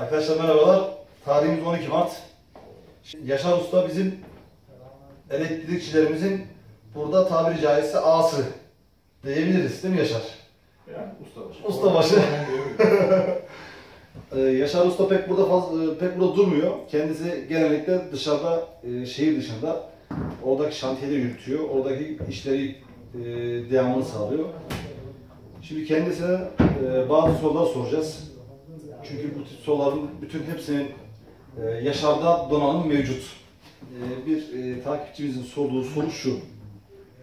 Arkadaşlar merhabalar. Tarihimiz 12 Mart. Yaşar Usta bizim elektrikçilerimizin burada tabiri caizse ağası diyebiliriz değil mi Yaşar? Yani ustabaşı. Ustabaşı. Ee, Yaşar Usta pek burada fazla, e, pek burada durmuyor. Kendisi genellikle dışarıda, e, şehir dışında oradaki şantiyeleri yürütüyor. Oradaki işleri e, devamını sağlıyor. Şimdi kendisine e, bazı sorular soracağız. Çünkü bu tip soruların bütün hepsinin e, Yaşar'da donanım mevcut. E, bir e, takipçimizin sorduğu soru şu.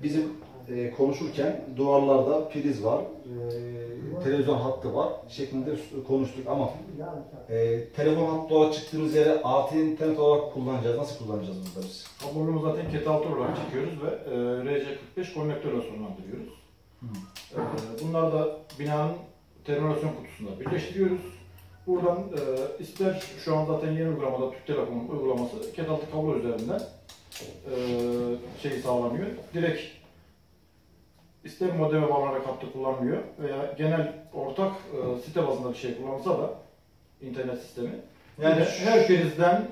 Bizim e, konuşurken duvarlarda priz var, e, televizyon hattı var şeklinde konuştuk ama e, telefon hattı olarak çıktığımız yere artı internet olarak kullanacağız. Nasıl kullanacağız burada biz? Kablomuzu zaten altı olarak çekiyoruz ve e, RC45 konnektörle sonlandırıyoruz. E, bunları da binanın terminasyon kutusunda birleştiriyoruz. Buradan e, ister şu an zaten yeni uygulamada Türk Telekom uygulaması ket altı kablo üzerinden e, şeyi sağlanıyor. Direkt ister modeme bağlanarak hattı kullanmıyor veya genel ortak e, site bazında bir şey kullansa da internet sistemi. Yani her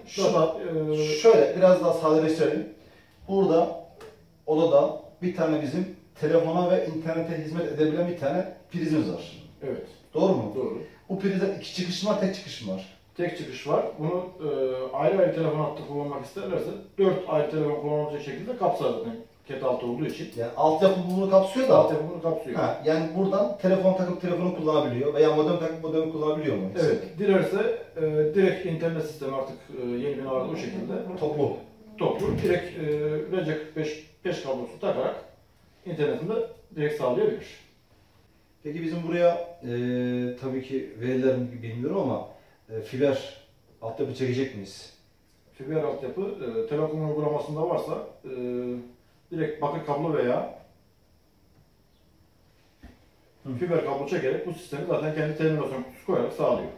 şu- data e, Şöyle biraz daha sadeleştirelim. Burada odada bir tane bizim telefona ve internete hizmet edebilen bir tane prizimiz var. evet Doğru mu? doğru. Bu prizden iki çıkış mı var, tek çıkış mı var? Tek çıkış var. Bunu e, ayrı ayrı telefon hattı kullanmak isterlerse 4 ayrı telefon kullanılacak şekilde kapsar zaten ket altı olduğu için. Yani altyapı bunu kapsıyor da Alt telefonu kapsıyor. Ha, yani buradan telefon takıp telefonu kullanabiliyor veya modem takıp modemi kullanabiliyor mu? Evet, dilerse e, direkt internet sistemi artık e, yeni binalarda o şekilde Toplu. toplu direkt e, RC45 5 kablosu takarak internetinde direkt sağlayabilir. Peki bizim buraya e, tabii ki verilerini bilmiyorum ama e, fiber altyapı çekecek miyiz? Fiber altyapı e, Telekom uygulamasında varsa e, direkt bakır kablo veya Hı. fiber kablo çekerek bu sistemi zaten kendi terminasyon kutusu koyarak sağlıyor.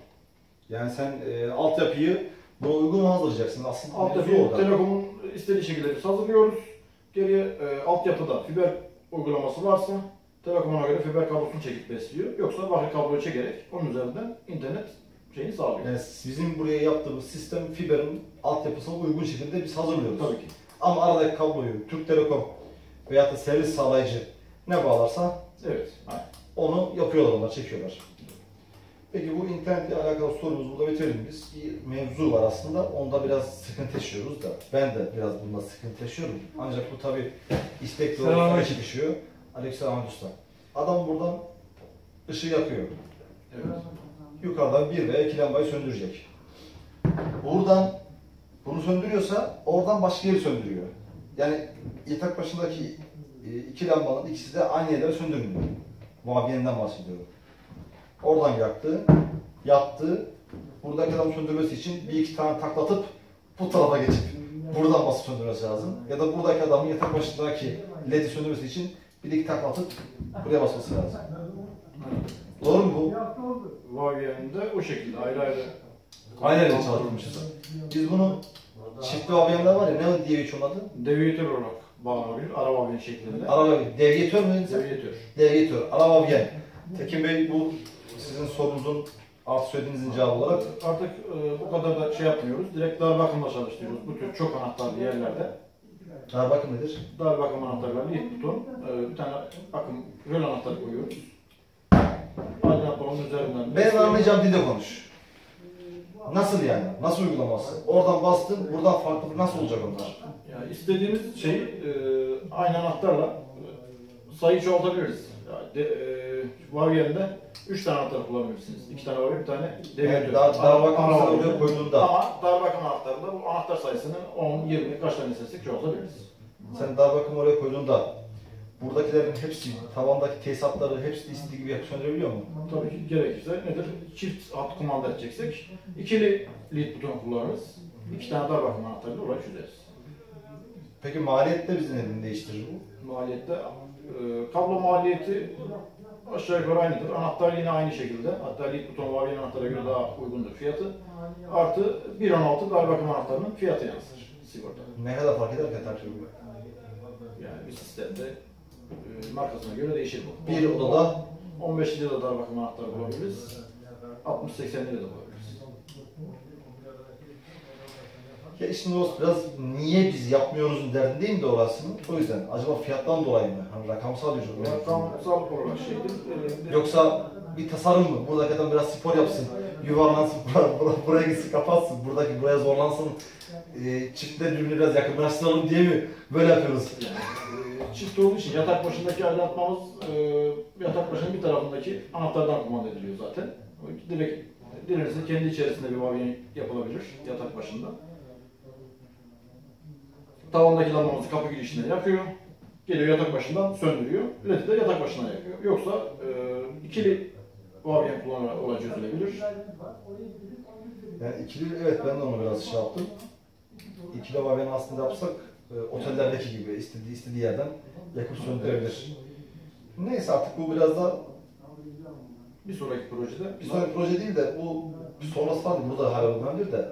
Yani sen e, altyapıyı buna uygun hazırlayacaksın? Aslında Altyapıyı. Telekom'un istediği şekilde biz hazırlıyoruz. Geriye e, altyapıda fiber uygulaması varsa Telekom ona göre fiber kablosunu çekip besliyor. Yoksa bakır kabloyu çekerek onun üzerinden internet şeyini sağlıyor. Yani bizim buraya yaptığımız sistem fiberin altyapısına uygun şekilde biz hazırlıyoruz. Tabii ki. Ama aradaki kabloyu Türk Telekom veyahut da servis sağlayıcı ne bağlarsa Evet. Aynen. onu yapıyorlar onlar, çekiyorlar. Peki bu internetle alakalı sorumuzu burada bitirelim biz. Bir mevzu var aslında, onda biraz sıkıntı yaşıyoruz da. Ben de biraz bunda sıkıntı yaşıyorum. Ancak bu tabi istek doğrultusunda Selamünaleyküm. Usta. Adam buradan ışığı yakıyor. Evet. Yukarıdan bir veya iki lambayı söndürecek. Buradan bunu söndürüyorsa oradan başka yeri söndürüyor. Yani yatak başındaki e, iki lambanın ikisi de aynı yerlere söndürmüyor. Muaviyenden bahsediyorum. Oradan yaktı, yattı. Buradaki adam söndürmesi için bir iki tane taklatıp bu tarafa geçip buradan basıp söndürmesi lazım. Ya da buradaki adamın yatak başındaki ledi söndürmesi için bir iki taklatıp buraya basması lazım. Doğru mu bu? Vaviyen'de o şekilde ayrı ayrı Aynı yerde çalışmışız. Biz bunu çiftli avyanlar var ya ne diye geçiyor adı? deviyatör olarak bağlanabilir. Ara vaviyen şeklinde. Araba devyatör mü dediniz? Deviyatör. Devyatör, araba avyen. Tekin Bey bu sizin sorunuzun alt söylediğinizin cevabı olarak Artık e, o kadar da şey yapmıyoruz. Direkt dar bakımla çalıştırıyoruz. Bu tür çok anahtarlı yerlerde. Ha, bakın nedir? Dar bakım anahtarlarla ilk buton. e, bir tane akım röl anahtarı koyuyoruz. Aydınlatma onun üzerinden. Benim anlayacağım dilde konuş. Nasıl yani? Nasıl uygulaması? Oradan bastın, buradan farklı nasıl olacak onlar? Yani istediğimiz şey e, aynı anahtarla sayı çoğaltabiliriz. De, e, Vaviyen'de 3 tane anahtar kullanabilirsiniz. 2 tane Vaviyen, bir tane deviyatör. Yani daha, sen oraya Vaviyen. koyduğunda, Ama dar bakım anahtarında bu anahtar sayısını 10, 20 kaç tane istersek çoğaltabiliriz. sen dar bakım oraya koyduğunda buradakilerin hepsi, tavandaki tesisatları hepsi istediği gibi söndürebiliyor mu? Tabii ki gerekirse nedir? Çift hat kumanda edeceksek ikili lead buton kullanırız. İki tane dar bakım anahtarıyla çözeriz. Peki maliyette bizim elini değiştirir bu? Maliyette e, kablo maliyeti aşağı yukarı aynıdır. Anahtar yine aynı şekilde. Hatta lead buton vaviyen anahtara göre daha uygundur fiyatı. Artı 1.16 dar bakım anahtarının fiyatı yansır sigorta. Ne kadar fark eder ki takribi? Yani bir sistemde e, markasına göre değişir bu. Bir odada 15 lira dar bakım anahtarı bulabiliriz. 60-80 lira da bulabiliriz. Ya şimdi o biraz niye biz yapmıyoruz derdindeyim de orasını. O yüzden acaba fiyattan dolayı mı? Hani rakamsal bir durum. Rakamsal olarak şeydir. Ee, Yoksa bir tasarım mı? Buradaki adam biraz spor yapsın, yuvarlansın, buraya, buraya, buraya gitsin, kapatsın, buradaki buraya zorlansın, e, çiftler birbirine biraz yakınlaştıralım diye mi böyle yapıyoruz? Yani, e, çift olduğu için yatak başındaki aydınlatmamız e, yatak başının bir tarafındaki anahtardan kumanda ediliyor zaten. Direkt dilerse kendi içerisinde bir mavi yapılabilir yatak başında. Tavandaki lambamızı kapı girişinde yakıyor. Geliyor yatak başından söndürüyor. LED'i de yatak başından yakıyor. Yoksa e, ikili mavi kullanarak olay çözülebilir. Yani ikili, evet ben de onu biraz şey yaptım. İkili vavyen aslında yapsak, e, otellerdeki gibi istediği, istediği yerden yakıp söndürebilir. Neyse artık bu biraz da Bir sonraki projede bir sonraki proje değil de bu sonrası falan değil, bu da hala önemli de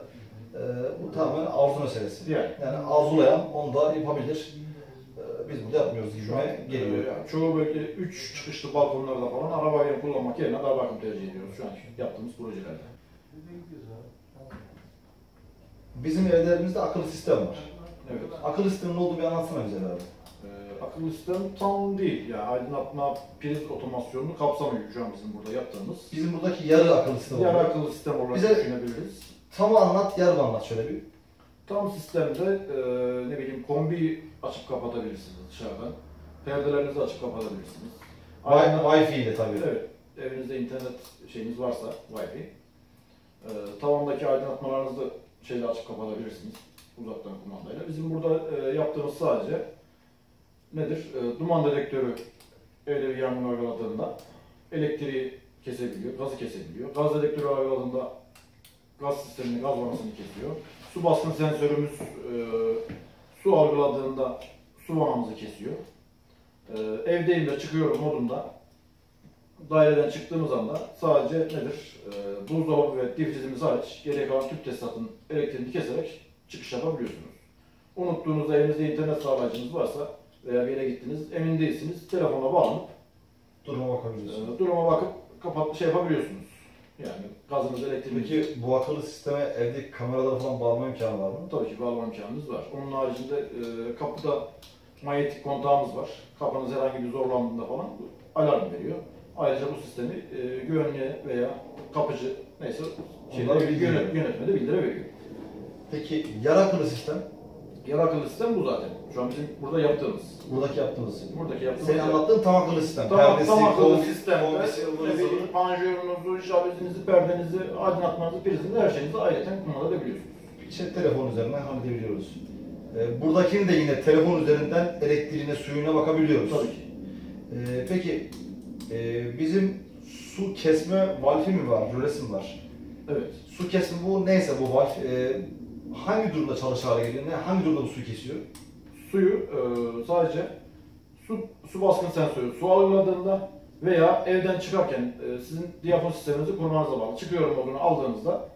e, bu tamamen arzu meselesi. Yani. Yani arzulayan onu da yapabilir. E, biz bunu yapmıyoruz gibime geliyor. Ee, yani çoğu bölge 3 çıkışlı balkonlarda falan arabayla kullanmak yerine dar bakım tercih ediyoruz şu an yaptığımız projelerde. Bizim evlerimizde akıllı sistem var. Evet. Akıllı sistemin olduğu bir anlatsana bize abi. Ee, akıllı sistem tam değil. Yani aydınlatma priz otomasyonunu kapsamıyor şu an bizim burada yaptığımız. Bizim buradaki yarı akıllı sistem Diğer var. akıllı sistem olarak Bize- düşünebiliriz. Tamı anlat, yarım anlat şöyle bir. Tam sistemde e, ne bileyim kombi açıp kapatabilirsiniz dışarıdan. Perdelerinizi açıp kapatabilirsiniz. Wi- Wi-Fi ile tabii. Evet, evinizde internet şeyiniz varsa Wi-Fi. Ee, tavandaki aydınlatmalarınızı şeyle açıp kapatabilirsiniz uzaktan kumandayla. Bizim burada e, yaptığımız sadece nedir? E, duman dedektörü evde bir yangın algıladığında elektriği kesebiliyor, gazı kesebiliyor. Gaz dedektörü algıladığında gaz sistemini, gaz vanasını kesiyor. Su baskın sensörümüz e, su algıladığında su vanamızı kesiyor. E, evdeyim de çıkıyorum modunda daireden çıktığımız anda sadece nedir? E, buzdolabı ve difrizimiz hariç geriye kalan tüp tesisatın elektriğini keserek çıkış yapabiliyorsunuz. Unuttuğunuzda evinizde internet sağlayıcınız varsa veya bir yere gittiniz, emin değilsiniz, telefona bağlanıp Duruma bakabiliyorsun. e, duruma bakıp kapat şey yapabiliyorsunuz. Yani gazınız, elektriğiniz Peki bu akıllı sisteme evdeki kameraları falan bağlama imkanı var mı? Tabii ki bağlama imkanınız var. Onun haricinde e, kapıda manyetik kontağımız var. Kapınız herhangi bir zorlandığında falan alarm veriyor. Ayrıca bu sistemi e, güvenliğe veya kapıcı neyse bildiriyor. yönet, yönetmede bildire veriyor. Peki yarı akıllı sistem? Yer akıllı sistem bu zaten. Şu an bizim burada yaptığımız. Buradaki yaptığınız. Buradaki yaptığımız. Senin anlattığın tam akıllı sistem. Tamam, Perdesi, tam akıllı sistem. bileyim, panjurumuzu, şalüzinizi, perdenizi, aydınlatmanızı, prizinizi, her şeyinizi ayrıca kumanda edebiliyorsunuz. İşte telefon üzerinden halledebiliyoruz. Ee, buradakini de yine telefon üzerinden elektriğine, suyuna bakabiliyoruz. Tabii ki. Ee, peki e, bizim su kesme valfi mi var, rölesi mi var? Evet. Su kesme bu neyse bu valf e, hangi durumda çalışır hale geliyor? Ne, hangi durumda bu suyu kesiyor? Suyu e, sadece su, su baskın sensörü su algıladığında veya evden çıkarken e, sizin diyafon sisteminizi kurmanıza bağlı. Çıkıyorum modunu aldığınızda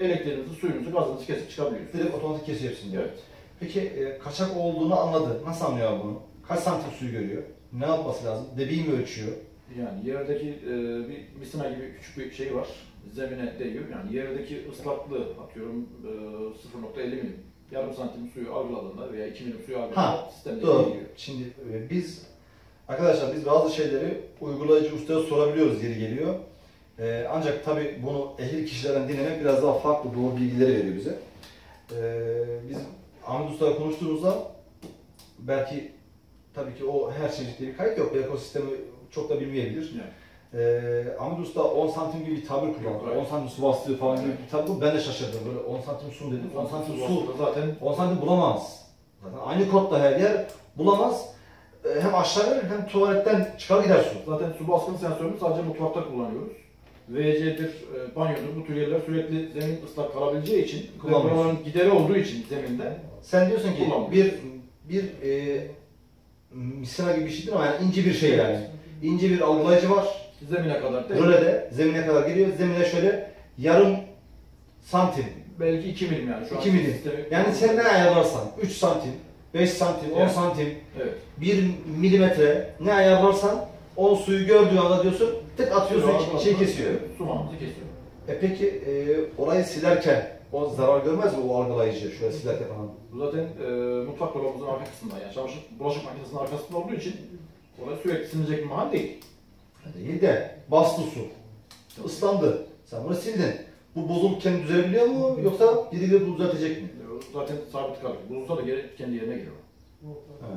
elektriğinizi, suyunuzu, gazınızı kesip çıkabiliyorsunuz. Direkt otomatik kesiyor hepsini. Evet. Peki e, kaçak olduğunu anladı. Nasıl anlıyor bunu? Kaç santim suyu görüyor? Ne yapması lazım? Debiyi mi ölçüyor? Yani yerdeki e, bir misina gibi küçük bir şey var. Zemine değiyor. Yani yerdeki ıslaklığı atıyorum e, 0.50 milim. Yarım santim suyu algıladığında veya 2 milim suyu algıladığında sistemde Doğru. değiyor. Şimdi e, biz arkadaşlar biz bazı şeyleri uygulayıcı ustaya sorabiliyoruz yeri geliyor. E, ancak tabi bunu ehil kişilerden dinlemek biraz daha farklı doğru bilgileri veriyor bize. E, biz Ahmet Usta'yla konuştuğumuzda belki tabii ki o her şeycikte bir kayıt yok. Belki o sistemi çok da bilmeyebilir. Yani. Ee, Ahmet Usta 10 santim gibi bir tabir Yok, kullandı. hayır. 10 santim su bastığı falan gibi bir tabir. Ben de şaşırdım. Böyle 10 santim su dedim. 10 santim su. zaten 10 santim bulamaz. Zaten aynı kodda her yer bulamaz. Ee, hem aşağı verir hem tuvaletten çıkar gider su. Zaten su baskın sensörünü sadece mutfakta kullanıyoruz. WC'dir, e, banyodur, bu tür yerler sürekli zemin ıslak kalabileceği için, Kullanmıyoruz. kullanmanın gideri olduğu için zeminde Sen diyorsun ki Kullanmıyor. bir bir e, misina gibi bir şey değil mi? Yani ince bir şey yani. İnce bir algılayıcı var. Zemine kadar değil. Rölede zemine kadar geliyor. Zemine şöyle yarım santim Belki 2 milim yani şu an. 2 milim. sistemi- Yani sen ne ayarlarsan 3 santim, 5 santim, 10 Evet. santim, Evet. 1 milimetre ne ayarlarsan o suyu gördüğün anda diyorsun tık atıyorsun Su şey kesiyor. Su vanamızı kesiyor. E peki e, orayı silerken o zarar görmez mi o algılayıcı şöyle silerken falan? Bu zaten e, mutfak dolabımızın arka kısmında yani çamaşır bulaşık makinesinin arkasında olduğu için orası sürekli silinecek bir mahal değil. Değil de bastı su. ıslandı. Sen bunu sildin. Bu bozulurken düzelebiliyor mu yoksa birileri bunu düzeltecek mi? Zaten sabit kalıyor. Buzulsa da geri kendi yerine geliyor. Ha,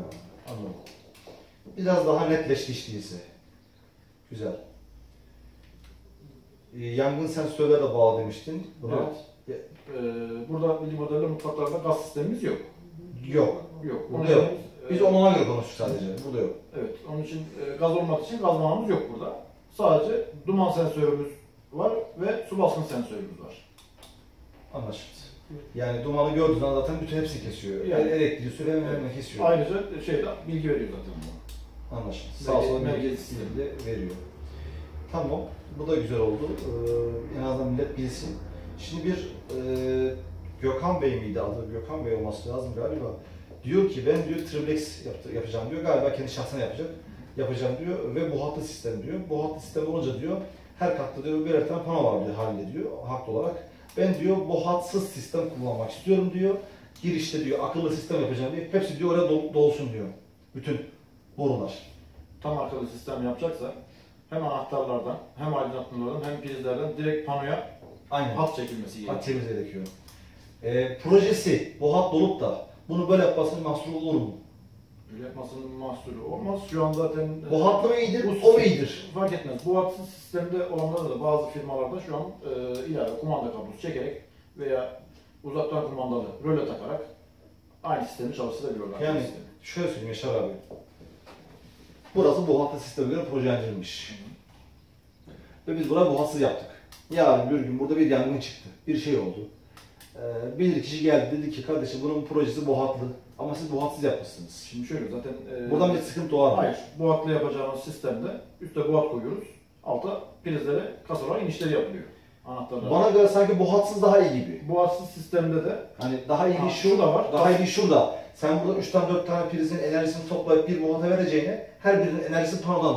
anladım. Biraz daha netleşti iş değilse. Güzel. Ee, yangın sensörüne de bağlı demiştin. Buna. Evet. E, burada bildiğim kadarıyla mutfaklarda gaz sistemimiz yok. Yok. Yok. Burada yok. Biz ona göre konuştuk sadece. Burada yok. Evet, onun için e, gaz olmadığı için gaz manamız yok burada. Sadece duman sensörümüz var ve su baskın sensörümüz var. Anlaşıldı. Yani dumanı gördüğün zaman zaten bütün hepsini kesiyor. Yani. Yani. Elektriği hemen hemen kesiyor. Ayrıca şeyde bilgi veriyor zaten bu. Anlaşıldı. Merkez- Sağ sola merkez merkez sistemi. sistemi de veriyor. Tamam. Bu da güzel oldu. Ee, en azından millet bilsin. Şimdi bir e, Gökhan Bey miydi adı? Gökhan Bey olması lazım galiba. Diyor ki ben diyor triplex yaptı, yapacağım diyor. Galiba kendi şahsına yapacak. Yapacağım diyor ve bu hattı sistem diyor. Bu hattı sistem olunca diyor her katta diyor birer tane pano var bir halinde diyor haklı olarak. Ben diyor bu hatsız sistem kullanmak istiyorum diyor. Girişte diyor akıllı sistem yapacağım diyor. Hepsi diyor oraya dol- dolsun diyor. Bütün borular. Tam akıllı sistem yapacaksa hem anahtarlardan, hem aydınlatmalardan, hem prizlerden direkt panoya Aynen. hat çekilmesi gerekiyor. Hat gerekiyor. Ee, projesi bu hat dolup da bunu böyle yapmasının mahsuru olur mu? Öyle yapmasının mahsulü olmaz. Şu an zaten... e, Bu hatlı mı iyidir, bu o mu iyidir? Fark etmez. Bu hatsız sistemde olanlarda da bazı firmalarda şu an e, ilave kumanda kablosu çekerek veya uzaktan kumandalı röle takarak aynı sistemi çalıştırabiliyorlar. Yani Sistemi. şöyle söyleyeyim Yaşar abi. Burası bu hatlı sisteme göre projelendirilmiş. Ve biz buna bu hatsız yaptık. Yarın bir gün burada bir yangın çıktı. Bir şey oldu. Ee, bir kişi geldi dedi ki kardeşim bunun projesi bu hatlı. Ama siz bu hatsız yapmışsınız. Şimdi şöyle zaten... e, Buradan bir sıkıntı doğar mı? Hayır. Bu hatla yapacağımız sistemde üstte bu hat koyuyoruz. Alta prizlere kasalara inişleri yapılıyor. Anahtarlar. Bana göre sanki bu hatsız daha iyi gibi. Bu hatsız sistemde de Hani daha iyi Ha, şu şu da var. Daha iyi şurada. Sen burada 3 tane 4 tane prizin enerjisini toplayıp bir volta vereceğine her birinin enerjisi panodan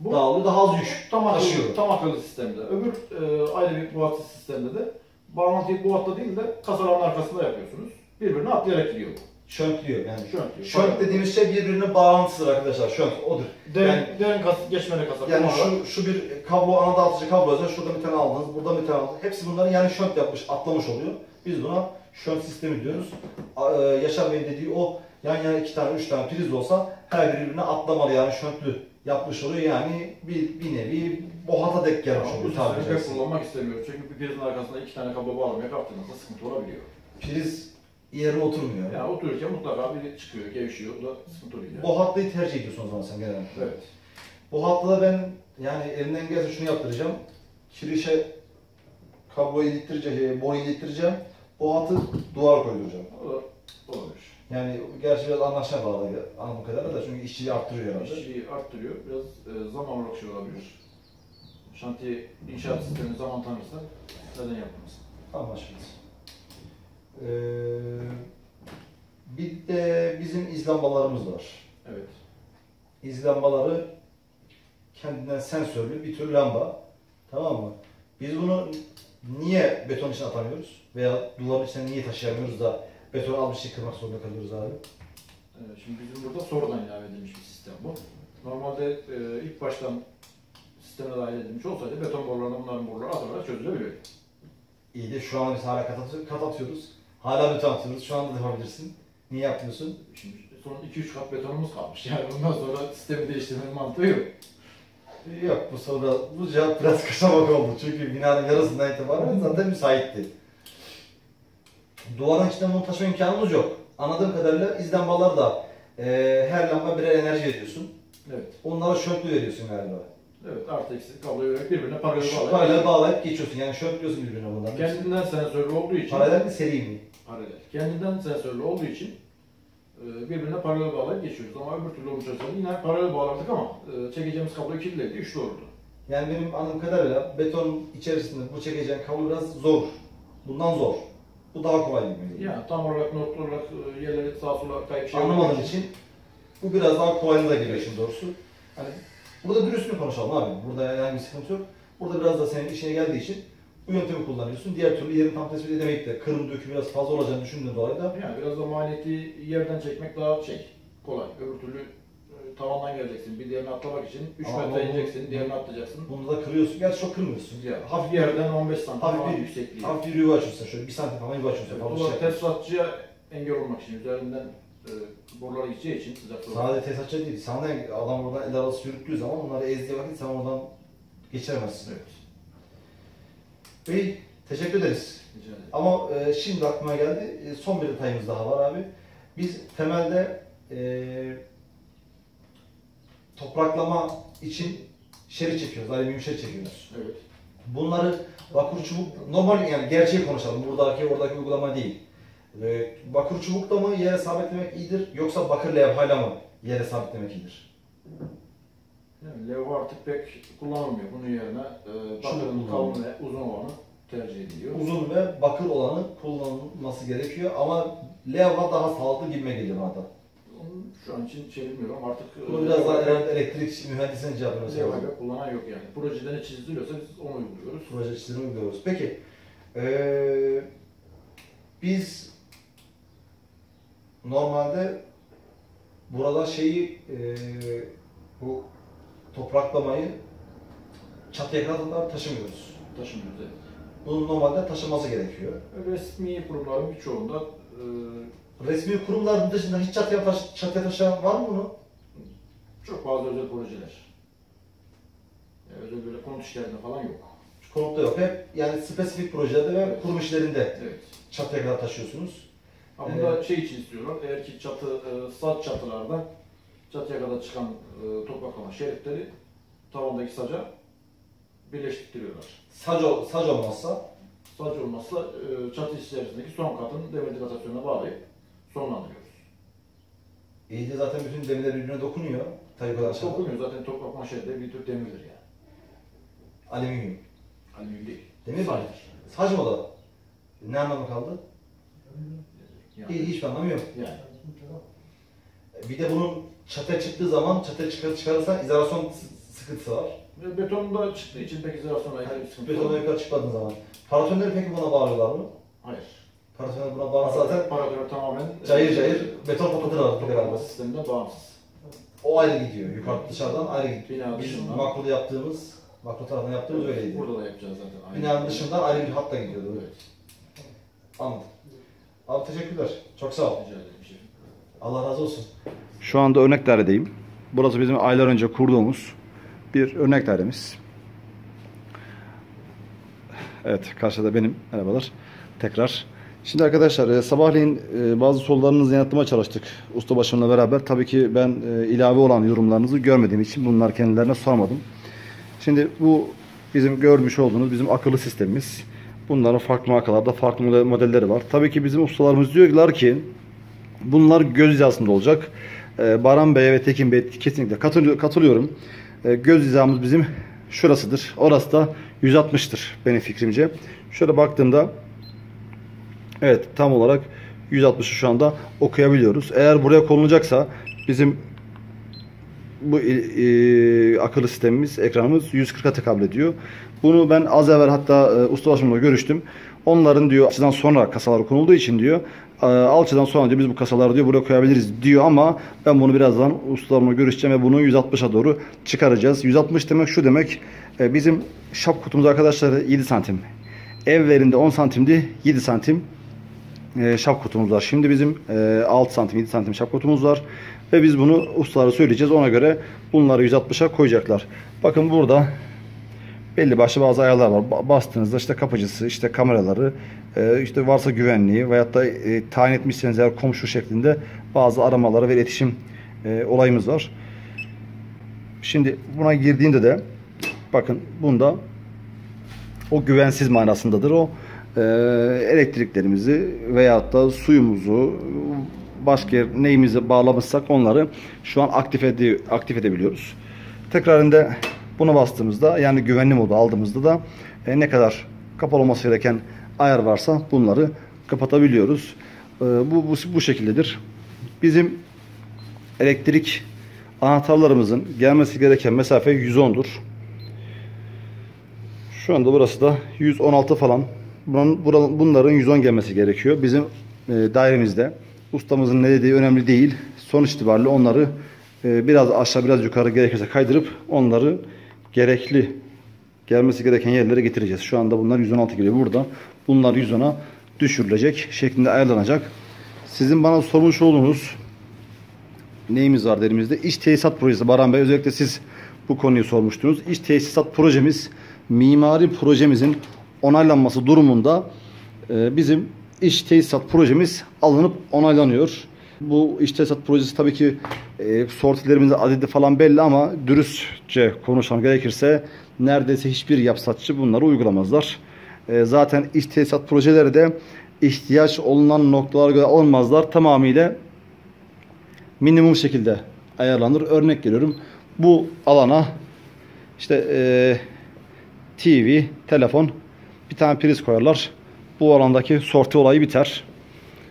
bu dağılıyor. Daha az yük tam akıllı, taşıyor. tam akıllı sistemde. Öbür e, ayrı bir bu hatsız sistemde de bağlantıyı bu hatta değil de kasaların arkasında yapıyorsunuz. Birbirine atlayarak gidiyor. Şöntliyor yani. Şönt. Şönt dediğimiz şey birbirinin bağlantısıdır arkadaşlar. Şönt odur. Derin, Yani, derin kas, geçmeli kasa. yani şu, şu bir kablo, ana dağıtıcı kablo özel. Şurada bir tane aldınız, burada bir tane aldınız. Hepsi bunların yani şönt yapmış, atlamış oluyor. Biz buna şönt sistemi diyoruz. A- e, Yaşar Bey'in dediği o yan yana iki tane, üç tane priz olsa her biri birbirine atlamalı yani şöntlü yapmış oluyor. Yani bir, bir nevi bohata dek gelmiş oluyor tabiri caizse. kullanmak istemiyoruz. Çünkü bir prizin arkasında iki tane kablo bağlamaya kalktığınızda sıkıntı olabiliyor. Priz yerine oturmuyor. Yani otururken mutlaka biri çıkıyor, gevşiyor. Bu da sıkıntı oluyor. Yani. Bu hattıyı tercih ediyorsun o zaman sen genelde. Evet. Bu hatta ben yani elimden gelse şunu yaptıracağım. Kirişe kabloyu ilettireceğim, boru ilettireceğim. O hattı duvar koyduracağım. O da olabilir. Yani gerçi biraz anlaşma bağlı anladığım kadarıyla da çünkü işçiliği arttırıyor herhalde. İşçiyi arttırıyor. Biraz e, zaman olarak şey olabilir. Şantiye inşaat sistemini zaman tanırsa neden yapmaz? Anlaşıldı. Ee, bir de bizim izlambalarımız var. Evet. İzlambaları kendinden sensörlü bir tür lamba. Tamam mı? Biz bunu niye beton içine atamıyoruz? Veya duvarın içine niye taşıyamıyoruz da beton almışı kırmak zorunda kalıyoruz abi? Evet, şimdi bizim burada sonradan ilave edilmiş bir sistem bu. Normalde e, ilk baştan sisteme dahil edilmiş olsaydı beton borularına bunların boruları atarak çözülebiliyor. İyi de şu an biz hala kat, kat atıyoruz. Hala beton atıyoruz. Şu anda da yapabilirsin. Niye yapmıyorsun? Şimdi son 2-3 kat betonumuz kalmış. Yani bundan sonra sistemi değiştirmenin mantığı yok. Yok bu soru bu cevap biraz kaçamak oldu. Çünkü binanın yarısından itibaren zaten müsaitti. Duvarın içinden bunu taşıma imkanımız yok. Anladığım kadarıyla izlenmalar da e, her lamba birer enerji veriyorsun. Evet. Onlara şöntlü veriyorsun galiba. Evet artı eksi kabloyu vererek birbirine paralel bağlayıp paralel bağlayıp geçiyorsun. Yani şöntliyorsun birbirine bunları. kendinden sensörlü olduğu için Paralel mi seri mi? paralel. Kendinden sensörlü olduğu için e, birbirine paralel bağlayıp geçiyoruz. Ama öbür türlü olmuş olsaydı yine paralel bağlardık ama e, çekeceğimiz kablo ikiliydi, üçlü olurdu. Yani benim anladığım kadarıyla beton içerisinde bu çekeceğin kablo biraz zor. Bundan zor. Bu daha kolay gibi. Yani tam olarak nokta olarak e, yerleri sağa sola kayıp şey Anlamadığım olduğu için bu biraz daha kolayına da geliyor işin doğrusu. Hani burada dürüst mü konuşalım abi? Burada herhangi bir sıkıntı yok. Burada biraz da senin işine geldiği için bu yöntemi kullanıyorsun. Diğer türlü yerin tam tespit edemeyip de kırım dökü biraz fazla olacağını düşündüğün dolayı da Yani biraz da maliyeti yerden çekmek daha şey kolay. Öbür türlü tavandan geleceksin. Bir diğerini atlamak için 3 Ama metre bu- ineceksin, diğerini atlayacaksın. bunu da kırıyorsun. Gerçi çok kırmıyorsun. Ya, hafif bir yerden 15 santim hafif falan bir, yüksekliği. hafif bir yuva açıyorsun şöyle. Bir santim falan yuva açıyorsun. Evet, Fazla o şey da yapma. tesisatçıya engel olmak için üzerinden e, borular gideceği için sıcak su. Sadece tesisatçı değil. Sana adam oradan el arası yürüttüğü zaman onları ezdiği vakit sen oradan geçiremezsin. Evet. Bey teşekkür ederiz. Rica ederim. Ama e, şimdi aklıma geldi. E, son bir detayımız daha var abi. Biz temelde e, topraklama için şerit çekiyoruz. Alüminyum şerit çekiyoruz. Evet. Bunları vakur çubuk, normal yani gerçeği konuşalım. Buradaki oradaki uygulama değil. E, vakur çubukla mı yere sabitlemek iyidir yoksa bakır levhayla mı yere sabitlemek iyidir? Yani levha artık pek kullanılmıyor. Bunun yerine e, bakırın kalın ve uzun olanı tercih ediliyor. Uzun ve bakır olanı kullanılması gerekiyor ama levha daha sağlıklı gibime geliyor bana. Onu şu an için bilmiyorum artık. e, Bunu biraz daha levha- herhalde elektrik mühendisinin cevabını mesela. kullanan yok yani. Projede ne çiziliyorsa biz onu uyguluyoruz. Proje çizimi uyguluyoruz. Peki, eee, biz normalde burada şeyi, eee, bu topraklamayı çatıya kadar taşımıyoruz. Taşımıyoruz. evet. Bunun normalde taşınması gerekiyor. Resmi kurumların birçoğunda e, Resmi kurumların dışında hiç çatıya, taş, çatıya taşıyan var mı bunu? çok bazı özel projeler. Yani özel böyle konut işlerinde falan yok. Konutta yok. Hep yani spesifik projelerde ve Evet. kurum işlerinde Evet. çatıya kadar taşıyorsunuz. Ama bunda şey için istiyorlar, eğer ki çatı, e, sat çatılarda çatıya kadar çıkan e, topraklama şeritleri tavandaki saca birleştiriyorlar. Sac, sac olmazsa Saç olmazsa e, çatı içerisindeki son katın demir dilatasyonuna bağlayıp sonlandırıyoruz. iyi de zaten bütün demirler birbirine dokunuyor. Tabii kadar aşağıda. Dokunuyor zaten topraklama şeridi de bir tür demirdir yani. Alüminyum. Alüminyum değil. Demir mi? Saç. Sac mı o da? Ne anlamı kaldı? Yani, İyi, hiçbir anlamı yok. yani. Bir de bunun çatıya çıktığı zaman, çatıya çıkar, çıkarırsan izolasyon sıkıntısı var. Ve beton da çıktığı için pek izolasyona bir sıkıntı Betona yok. yukarı çıkmadığın zaman. Paratönleri peki buna bağlıyorlar mı? Hayır. Paratönler buna bağlı zaten Paratör tamamen cayır cayır beton topraklama galiba. sisteminde bağımsız. O ayrı gidiyor. Yukarı dışarıdan ayrı gidiyor. Bina Biz dışından. makroda yaptığımız, makro tarafından yaptığımız öyleydi. Burada da yapacağız zaten. Aynı. Binanın dışından ayrı bir hatla gidiyordu. Evet. Anladım. Abi teşekkürler. Çok sağ ol. Rica ederim şefim. Allah razı olsun. Şu anda örnek dairedeyim. Burası bizim aylar önce kurduğumuz bir örnek dairemiz. Evet, karşıda benim. Merhabalar. Tekrar. Şimdi arkadaşlar e, sabahleyin e, bazı sorularınızı yanıtlamaya çalıştık ustabaşımla beraber. Tabii ki ben e, ilave olan yorumlarınızı görmediğim için bunlar kendilerine sormadım. Şimdi bu bizim görmüş olduğunuz bizim akıllı sistemimiz. Bunların farklı markalarda farklı model- modelleri var. Tabii ki bizim ustalarımız diyorlar ki Bunlar göz hizasında olacak. Baran Bey ve Tekin Bey kesinlikle katılıyor- katılıyorum. Göz hizamız bizim şurasıdır. Orası da 160'tır benim fikrimce. Şöyle baktığımda evet tam olarak 160'ı şu anda okuyabiliyoruz. Eğer buraya konulacaksa bizim bu e, akıllı sistemimiz, ekranımız 140'a tekabül ediyor. Bunu ben az evvel hatta e, ustalaşımla görüştüm. Onların diyor açıdan sonra kasalar konulduğu için diyor e, alçıdan sonra diyor biz bu kasaları diyor buraya koyabiliriz diyor ama ben bunu birazdan ustalarımla görüşeceğim ve bunu 160'a doğru çıkaracağız. 160 demek şu demek e, bizim şap kutumuz arkadaşlar 7 santim. Evlerinde 10 santimdi 7 santim e, şap kutumuz var. Şimdi bizim e, 6 santim 7 santim şap kutumuz var. Ve biz bunu ustalara söyleyeceğiz. Ona göre bunları 160'a koyacaklar. Bakın burada belli başlı bazı ayarlar var. Ba- Bastığınızda işte kapıcısı, işte kameraları, e, işte varsa güvenliği veyahut da e, tayin etmişseniz eğer komşu şeklinde bazı aramaları ve iletişim olayımız var. Şimdi buna girdiğinde de bakın bunda o güvensiz manasındadır o e, elektriklerimizi veyahut da suyumuzu başka neyimizi bağlamışsak onları şu an aktif, ede, aktif edebiliyoruz. Tekrarında buna bastığımızda yani güvenli modu aldığımızda da e, ne kadar kapalı olması gereken ayar varsa bunları kapatabiliyoruz. E, bu, bu, bu şekildedir. Bizim elektrik anahtarlarımızın gelmesi gereken mesafe 110'dur. Şu anda burası da 116 falan. Bunların 110 gelmesi gerekiyor. Bizim e, dairemizde. Ustamızın ne dediği önemli değil. Sonuç itibariyle onları e, biraz aşağı biraz yukarı gerekirse kaydırıp onları gerekli gelmesi gereken yerlere getireceğiz. Şu anda bunlar 116 geliyor burada. Bunlar 110'a düşürülecek şeklinde ayarlanacak. Sizin bana sormuş olduğunuz neyimiz var elimizde? İç tesisat projesi. Baran Bey özellikle siz bu konuyu sormuştunuz. İç tesisat projemiz mimari projemizin onaylanması durumunda e, bizim iç tesisat projemiz alınıp onaylanıyor. Bu iç tesisat projesi tabii ki e, sortilerimizin adedi falan belli ama dürüstçe konuşmam gerekirse neredeyse hiçbir yapsatçı bunları uygulamazlar. E, zaten iç tesisat projeleri de ihtiyaç olunan noktalara göre olmazlar. Tamamıyla minimum şekilde ayarlanır. Örnek veriyorum. Bu alana işte eee, TV, telefon bir tane priz koyarlar. Bu alandaki sorti olayı biter.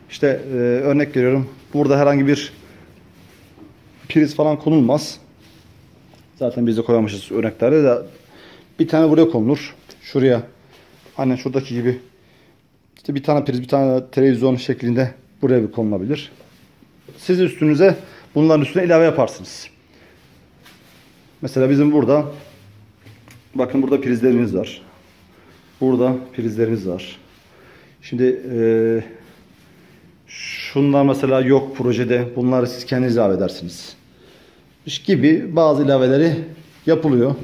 İşte eee, örnek veriyorum. Burada herhangi bir priz falan konulmaz. Zaten biz de koymamışız örneklerde de bir tane buraya konulur. Şuraya. Hani şuradaki gibi işte bir tane priz, bir tane televizyon şeklinde buraya bir konulabilir. Siz üstünüze bunların üstüne ilave yaparsınız. Mesela bizim burada bakın burada prizlerimiz var. Burada prizlerimiz var. Şimdi eee şunlar mesela yok projede. Bunları siz kendiniz ilave edersiniz. Gibi bazı ilaveleri yapılıyor.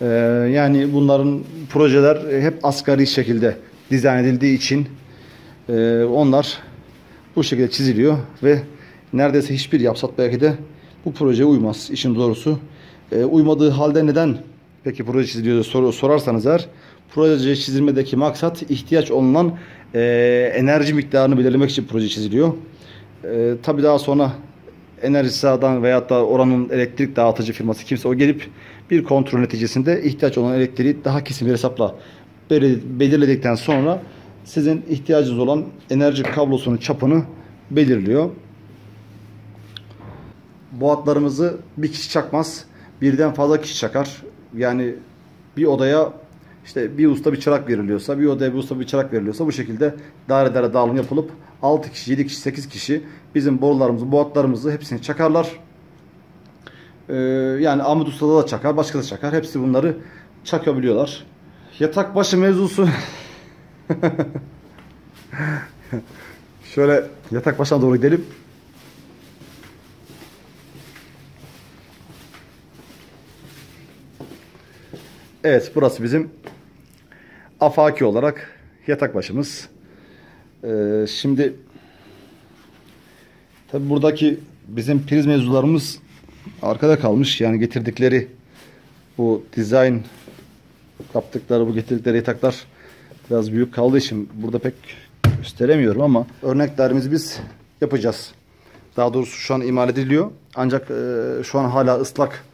Eee, yani bunların projeler hep asgari şekilde dizayn edildiği için eee, onlar bu şekilde çiziliyor ve neredeyse hiçbir yapsat belki de bu projeye uymaz işin doğrusu. Ee, uymadığı halde neden peki proje çiziliyor sor, sorarsanız eğer proje çizilmedeki maksat ihtiyaç olunan e, enerji miktarını belirlemek için proje çiziliyor. E, Tabi daha sonra enerji sahadan veyahut da oranın elektrik dağıtıcı firması kimse o gelip bir kontrol neticesinde ihtiyaç olan elektriği daha kesin bir hesapla belir- belirledikten sonra sizin ihtiyacınız olan enerji kablosunun çapını belirliyor. Bu hatlarımızı bir kişi çakmaz. Birden fazla kişi çakar. Yani bir odaya işte bir usta bir çırak veriliyorsa, bir odaya bir usta bir çırak veriliyorsa bu şekilde daire daire dağılım yapılıp 6 kişi, 7 kişi, 8 kişi bizim borularımızı, bu hatlarımızı hepsini çakarlar. Ee, yani Ahmet Usta'da da çakar, başka da çakar. Hepsi bunları çakabiliyorlar. Yatak başı mevzusu Şöyle yatak başına doğru gidelim. Evet burası bizim afaki olarak yatak başımız. Ee, şimdi tabi buradaki bizim priz mevzularımız arkada kalmış. Yani getirdikleri bu dizayn yaptıkları bu getirdikleri yataklar biraz büyük kaldığı için burada pek gösteremiyorum ama örneklerimizi biz yapacağız. Daha doğrusu şu an imal ediliyor. Ancak e, şu an hala ıslak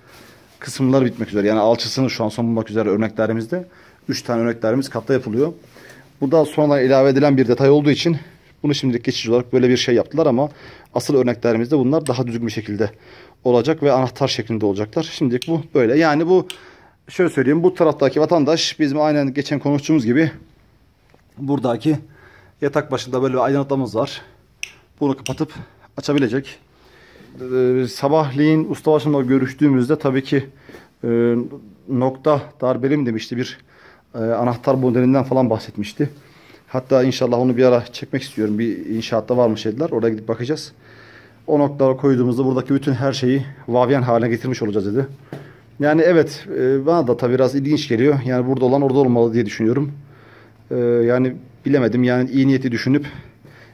kısımları bitmek üzere. Yani alçısını şu an son bulmak üzere örneklerimizde. 3 tane örneklerimiz katta yapılıyor. Bu da sonradan ilave edilen bir detay olduğu için bunu şimdilik geçici olarak böyle bir şey yaptılar ama asıl örneklerimizde bunlar daha düzgün bir şekilde olacak ve anahtar şeklinde olacaklar. Şimdilik bu böyle. Yani bu şöyle söyleyeyim bu taraftaki vatandaş bizim aynen geçen konuştuğumuz gibi buradaki yatak başında böyle bir aydınlatmamız var. Bunu kapatıp açabilecek. Ee, sabahleyin ustabaşımla görüştüğümüzde tabii ki e, nokta darbeli mi demişti bir e, anahtar modelinden falan bahsetmişti. Hatta inşallah onu bir ara çekmek istiyorum. Bir inşaatta varmış dediler. Oraya gidip bakacağız. O noktalara koyduğumuzda buradaki bütün her şeyi vavyen haline getirmiş olacağız dedi. Yani evet e, bana da tabii biraz ilginç geliyor. Yani burada olan orada olmalı diye düşünüyorum. E, yani bilemedim yani iyi niyeti düşünüp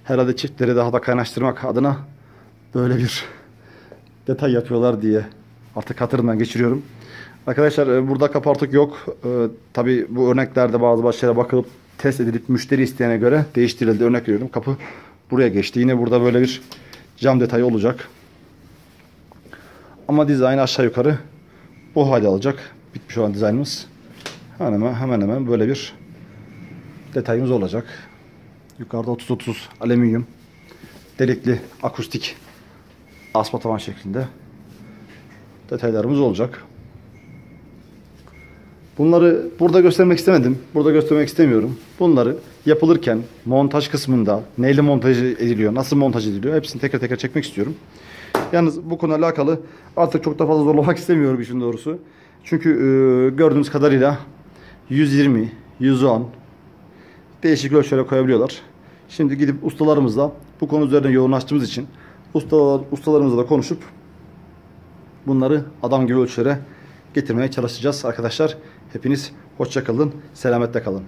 herhalde çiftleri daha da kaynaştırmak adına böyle bir detay yapıyorlar diye artık hatırından geçiriyorum. Arkadaşlar e, burada kapartık yok. E, Tabi bu örneklerde bazı başlara bakılıp test edilip müşteri isteyene göre değiştirildi. Örnek veriyorum kapı buraya geçti. Yine burada böyle bir cam detayı olacak. Ama dizayn aşağı yukarı bu hale alacak. Bitmiş olan dizaynımız. Hemen, hemen hemen böyle bir detayımız olacak. Yukarıda 30-30 alüminyum delikli akustik asma tavan şeklinde detaylarımız olacak. Bunları burada göstermek istemedim. Burada göstermek istemiyorum. Bunları yapılırken montaj kısmında neyle montaj ediliyor, nasıl montaj ediliyor hepsini teker teker çekmek istiyorum. Yalnız bu konuyla alakalı artık çok da fazla zorlamak istemiyorum işin doğrusu. Çünkü e, gördüğünüz kadarıyla 120, 110 değişik ölçülere koyabiliyorlar. Şimdi gidip ustalarımızla bu konu üzerine yoğunlaştığımız için ustalar, ustalarımızla da konuşup bunları adam gibi ölçülere getirmeye çalışacağız arkadaşlar. Hepiniz hoşça kalın, selametle kalın.